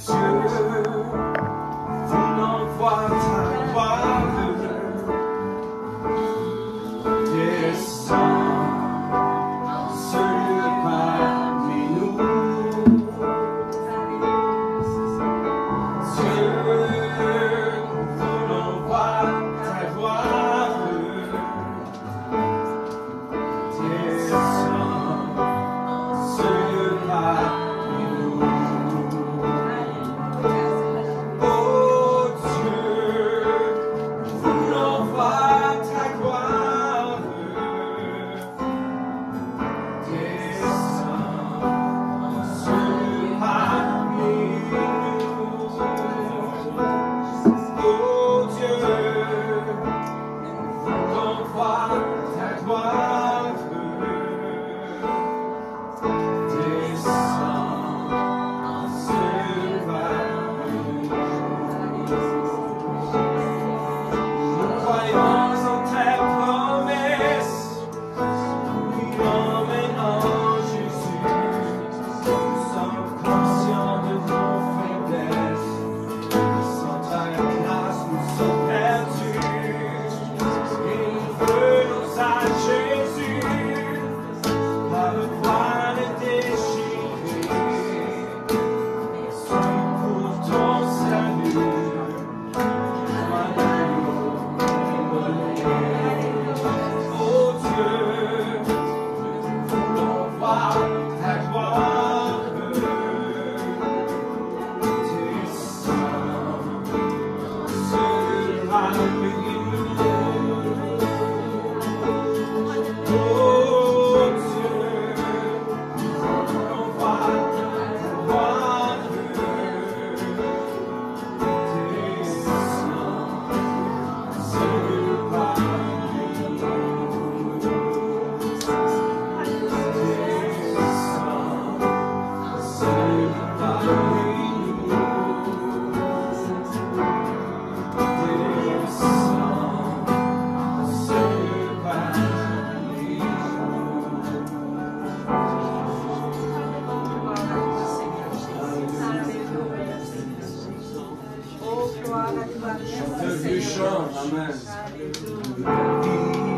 It's you. Gloire à toi, Amen.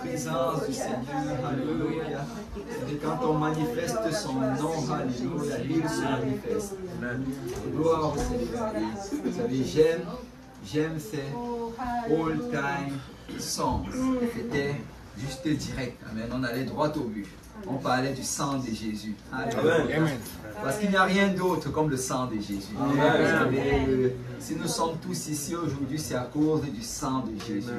Présence du Seigneur. Alléluia. Et quand on manifeste son nom, Alléluia, il se manifeste. Gloire au Seigneur. Vous savez, j'aime, j'aime ces all-time songs. C'était juste direct. Amen. On allait droit au but. On parlait du sang de Jésus. Alléluia. Parce qu'il n'y a rien d'autre comme le sang de Jésus. Euh, si nous sommes tous ici aujourd'hui, c'est à cause du sang de Jésus.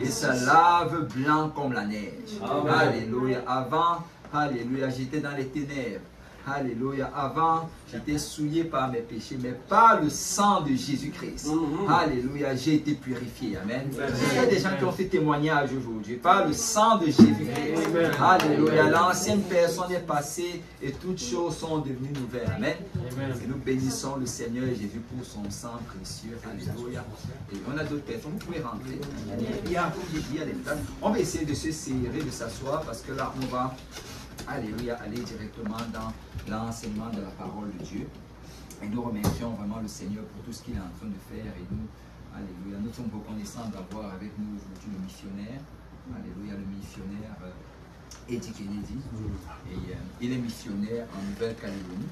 Et ça lave blanc comme la neige. Alléluia. Avant, Alléluia, j'étais dans les ténèbres. Alléluia. Avant, j'étais souillé par mes péchés, mais par le sang de Jésus-Christ. Alléluia, j'ai été purifié. Amen. Il y a des gens qui ont fait témoignage aujourd'hui? Par le sang de Jésus-Christ. Alléluia. L'ancienne personne est passée et toutes choses sont devenues nouvelles. Amen. Et nous bénissons le Seigneur Jésus pour son sang précieux. Alléluia. Et on a d'autres personnes. Vous pouvez rentrer. Il y a, comme j'ai dit, il y a des tables. On va essayer de se serrer, de s'asseoir parce que là, on va Alléluia, aller directement dans l'enseignement de la parole de Dieu. Et nous remercions vraiment le Seigneur pour tout ce qu'il est en train de faire. Et nous, Alléluia, nous sommes reconnaissants d'avoir avec nous aujourd'hui le missionnaire. Alléluia, le missionnaire euh, Eddie Kennedy. Et euh, il est missionnaire en Nouvelle-Calédonie.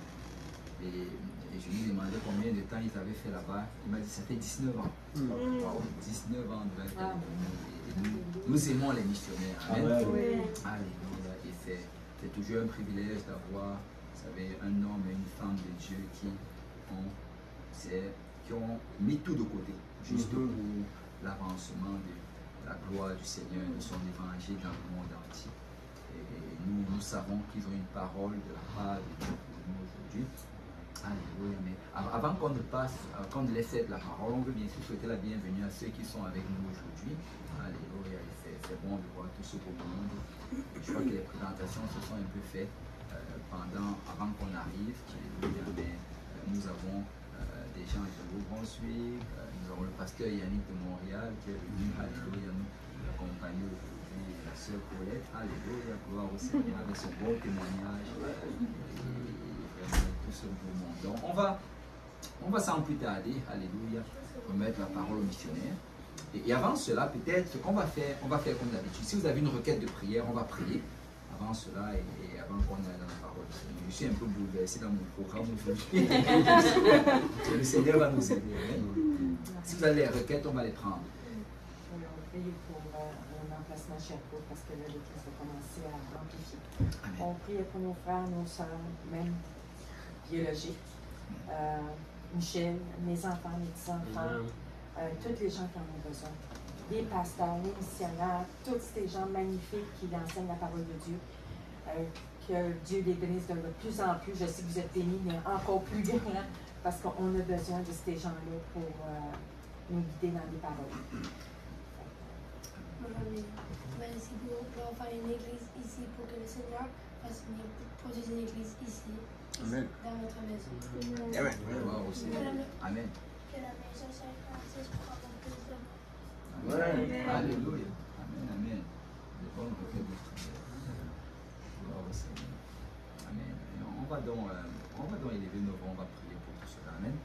Et, et je lui ai demandé combien de temps il avait fait là-bas. Il m'a dit ça fait 19 ans. Wow, 19 ans en Nouvelle-Calédonie. Et nous, nous aimons les missionnaires. Amen. Alléluia. Et c'est c'est toujours un privilège d'avoir, vous savez, un homme et une femme de Dieu qui ont, qui ont mis tout de côté, juste pour l'avancement de la gloire du Seigneur et de son évangile dans le monde entier. Et nous, nous savons qu'ils ont une parole de la part de Dieu pour nous aujourd'hui. Alléluia. Mais av- avant qu'on ne passe, euh, qu'on ne laisse la parole, on veut bien sûr souhaiter la bienvenue à ceux qui sont avec nous aujourd'hui. Alléluia. Et c'est c'est bon de monde. Je crois que les présentations se sont un peu faites euh, pendant, avant qu'on arrive. Mais euh, nous avons euh, des gens de Nouveau-Brunswick, nous avons le pasteur Yannick de Montréal qui est venu, Alléluia, nous accompagner aujourd'hui la sœur Paulette, Alléluia, gloire au Seigneur avec son bon témoignage et tout ce beau monde. Donc on va, on va sans plus tarder, Alléluia, remettre la parole au missionnaire. Et, et avant cela, peut-être, ce qu'on va faire, on va faire comme d'habitude. Si vous avez une requête de prière, on va prier avant cela et, et avant qu'on aille dans la parole. du Seigneur. Je suis un peu bouleversé dans mon programme aujourd'hui. Le Seigneur va nous aider. Amen. Si vous avez les requêtes, on va les prendre. On va prier pour euh, un emplacement Sherbrooke parce que là, l'Église va commencer à amplifier. Amen. On prie pour nos frères, nos sœurs, même biologiques. Euh, Michel, mes enfants, mes petits-enfants, euh, tous les gens qui en ont besoin. Les pasteurs, les missionnaires, tous ces gens magnifiques qui enseignent la parole de Dieu. Euh, que Dieu les bénisse de plus en plus. Je sais que vous êtes bénis, mais encore plus grand, parce qu'on a besoin de ces gens-là pour euh, nous guider dans les paroles. Madame, merci pour pouvoir faire une église ici pour que le Seigneur fasse une, produise une église ici, Amen. dans notre maison. Amen. Au Seigneur. Amen. Que la maison soit grandisse pour avoir plus de Amen. Alléluia. Amen. Amen. De. Gloire au Seigneur. On va donc, euh, on va donc élever nos voix, on va prier pour tout cela. Amen.